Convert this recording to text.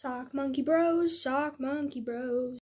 Sock Monkey Bros, Sock Monkey Bros.